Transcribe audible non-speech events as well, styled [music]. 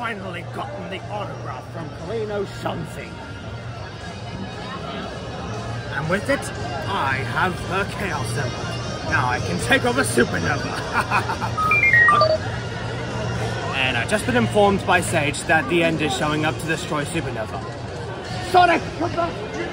finally gotten the autograph from Kalino Something, And with it, I have her Chaos Symbol. Now I can take over Supanova. [laughs] and I've just been informed by Sage that the end is showing up to destroy Supanova. Sonic, come back!